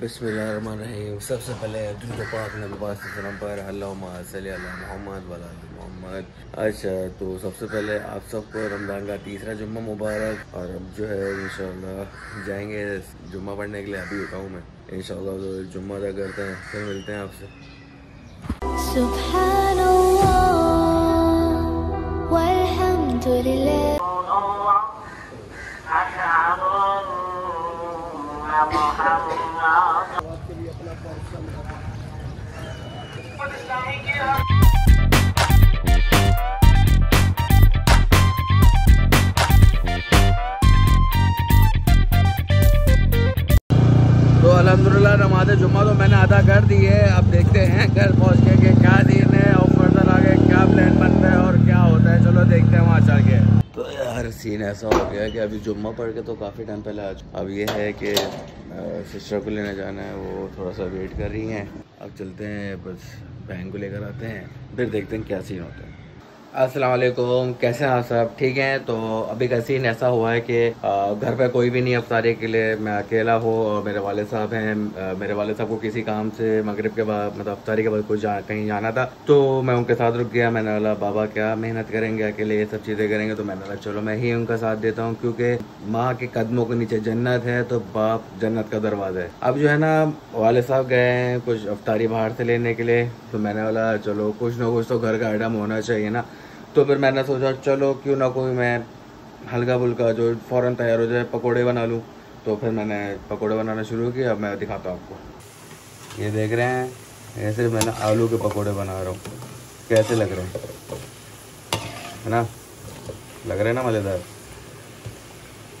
बिस्मिल्लाहिर्रहमानिर्रहीम सबसे पहले दुरुद पाक नबी पाक सल्लम पर अल्लाहुम्मा सल्ली अला मोहम्मद मोहम्मद। अच्छा तो सबसे पहले आप सबको रमज़ान का तीसरा जुम्मा मुबारक। और अब जो है इंशाल्लाह जाएँगे जुम्मा पढ़ने के लिए। अभी उठा हूँ मैं। इंशाल्लाह तो जुम्मा अदा करते हैं। फिर मिलते हैं आपसे। तो अलहमदिल्ला नमाज़ जुम्मा तो मैंने अदा कर दी है। अब देखते हैं घर पहुँच के कि क्या दिन है और फर्दर आगे क्या प्लान बन रहा है और क्या होता है। चलो देखते हैं वहाँ चल के तो यार सीन ऐसा हो गया कि अभी जुम्मा पढ़ के तो काफ़ी टाइम पहले आज अब ये है कि सिस्टर को लेने जाना है, वो थोड़ा सा वेट कर रही हैं। अब चलते हैं, बस। बहन को लेकर आते हैं फिर देखते हैं क्या सीन होता है। अस्सलाम वालेकुम कैसे हैं आप सब? ठीक हैं? तो अभी का सीन ऐसा हुआ है कि घर पे कोई भी नहीं अफ्तारी के लिए मैं अकेला हूँ और मेरे वाले साहब हैं। मेरे वाले साहब को किसी काम से मगरिब के बाद मतलब अफ्तारी के बाद कुछ जा, कहीं जाना था। तो मैं उनके साथ रुक गया मैंने बोला बाबा क्या मेहनत करेंगे? अकेले ये सब चीज़ें करेंगे? तो मैंने बोला चलो मैं ही उनका साथ देता हूँ क्योंकि माँ के कदमों के नीचे जन्नत है तो बाप जन्नत का दरवाज़ा है। अब जो है ना वाले साहब गए हैं कुछ अफ्तारी बाहर से लेने के लिए। तो मैंने बोला चलो कुछ ना कुछ तो घर का आइटम होना चाहिए ना। तो फिर मैंने सोचा, चलो, क्यों ना कोई मैं हल्का फुल्का जो फ़ौरन तैयार हो जाए, पकोड़े बना लूँ। तो फिर मैंने पकोड़े बनाना शुरू किया, अब मैं दिखाता हूँ आपको। ये देख रहे हैं ऐसे मैंने आलू के पकोड़े बना रहा हूँ। कैसे लग रहे हैं? है ना? लग रहे हैं ना मज़ेदार?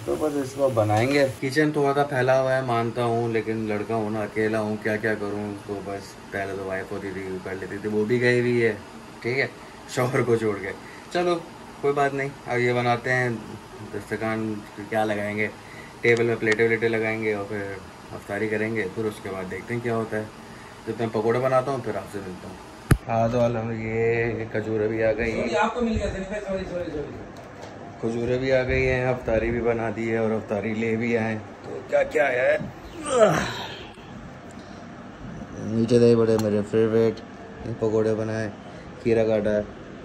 तो बस इसको बनाएँगे। किचन थोड़ा सा फैला हुआ है, मानता हूँ, लेकिन लड़का हूँ ना, अकेला हूँ क्या क्या करूँ? तो बस पहले तो वाइफ होती थी कर लेती थी, वो भी गई हुई है, ठीक है? शोहर को छोड़ के चलो कोई बात नहीं अब ये बनाते हैं। दस्तरखान क्या लगाएँगे? टेबल में प्लेटें व्लेटें लगाएँगे और फिर अफ्तारी करेंगे फिर उसके बाद देखते हैं क्या होता है। जब मैं पकौड़े बनाता हूँ फिर आपसे मिलता हूँ। हाँ तो अलहम ये खजूरें भी आ गई। आपको मिल गया सनी सॉरी सॉरी सॉरी। खजूरें भी आ गई हैं अफ्तारी भी बना दी है और अफ्तारी ले भी आए तो क्या क्या है? मीठे दही बड़े मेरे फेवरेट पकौड़े बनाए। खीरा काटा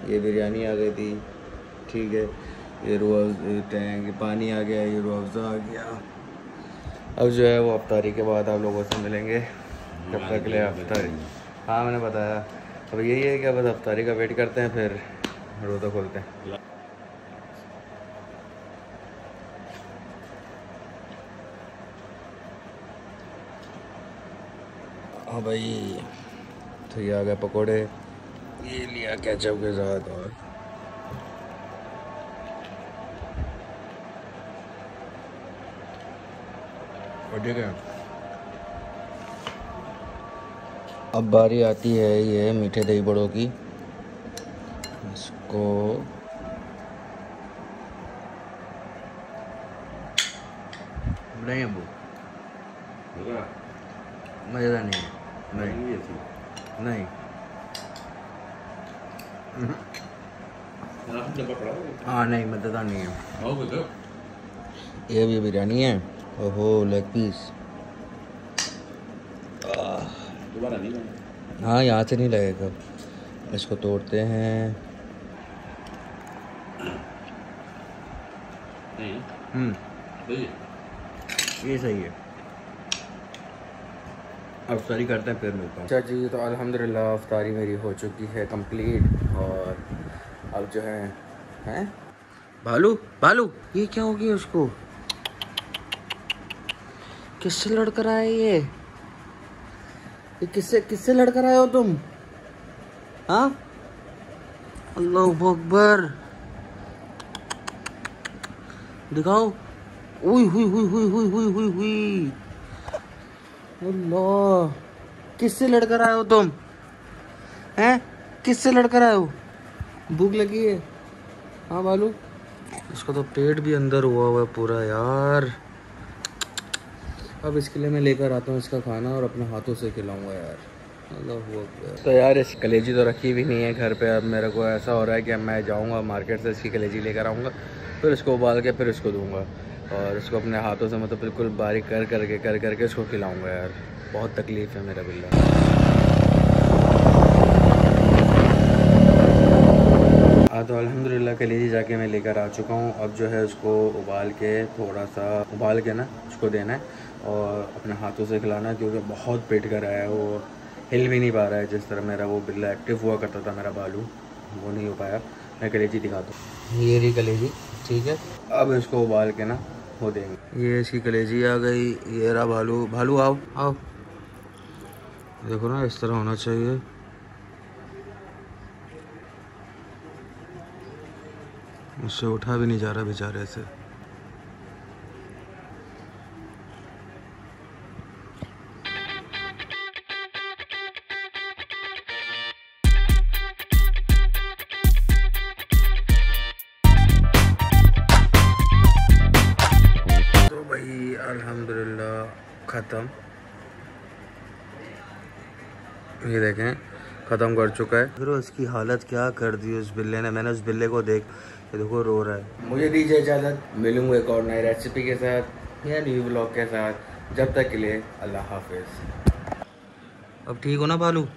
ये बिरयानी आ गई थी, ठीक है, ये रूह टैंक पानी आ गया, ये रूह आ गया। अब जो है वो अफ्तारी के बाद आप लोगों से मिलेंगे तब तक लिए अफ्तारी। हाँ मैंने बताया। अब यही है कि बस अफ्तारी का वेट करते हैं, फिर रोज़ा खोलते हैं। हाँ भाई तो ये आ गए पकोड़े। ये लिया केचप के साथ और। ठीक है। अब बारी आती है ये मीठे दही बड़ों की। इसको नहीं अबू मज़ेदार नहीं है। नहीं नहीं। हाँ नहीं मज़ेदार नहीं है। ये भी बिरयानी है। ओहो लेग पीस हाँ यहाँ से नहीं लगेगा। इसको तोड़ते हैं। नहीं हम्म। ये सही है। अफ्तारी करते हैं फिर मिलता हूँ। अच्छा जी तो अलहमदिल्ला अफ्तारी मेरी हो चुकी है कंप्लीट और अब जो है हैं? भालू भालू ये क्या हो गया उसको? किससे लड़कर आए ये? ये किससे किससे लड़कर आए हो तुम? हाँ? अल्लाह अकबर। दिखाओ। हुई हुई हुई हुई हुई हुई हुई हुई। किससे लड़कर आए हो तुम? हैं? किससे लड़कर आए हो? भूख लगी है। हाँ बालू? इसका तो पेट भी अंदर हुआ हुआ है पूरा यार। अब इसके लिए मैं लेकर आता हूँ इसका खाना और अपने हाथों से खिलाऊँगा यार। तो यार, इस कलेजी तो रखी भी नहीं है घर पे। अब मेरे को ऐसा हो रहा है कि मैं जाऊँगा मार्केट से इसकी कलेजी लेकर आऊँगा, फिर इसको उबाल के फिर इसको दूँगा। और इसको अपने हाथों से मतलब बिल्कुल बारीक कर करके कर करके इसको खिलाऊँगा यार। बहुत तकलीफ़ है मेरा बिल्ला। हाँ तो अल्हम्दुलिल्लाह कलेजी जाके मैं लेकर आ चुका हूँ। अब जो है उसको उबाल के थोड़ा सा, उबाल के ना उसको देना है और अपने हाथों से खिलाना है, क्योंकि बहुत पेट कर रहा है वो। हिल भी नहीं पा रहा है, जिस तरह मेरा वो बिल्ला एक्टिव हुआ करता था, मेरा बालू, वो नहीं हो पाया। मैं कलेजी दिखाता हूँ। ये रही कलेजी, ठीक है। अब इसको उबाल के ना हो देंगे। ये इसकी कलेजी आ गई, ये रहा भालू। भालू, आओ आओ। देखो ना, इस तरह होना चाहिए। उससे उठा भी नहीं जा रहा बेचारे से। ख़त्म। ये देखें ख़त्म कर चुका है। फिर उसकी हालत क्या कर दी उस बिल्ले ने? मैंने उस बिल्ले को देख ये देखो रो रहा है। मुझे दीजिए इजाज़त मिलूँगा एक और नई रेसिपी के साथ या न्यू ब्लॉग के साथ। जब तक के लिए अल्लाह हाफिज़। अब ठीक हो ना भालू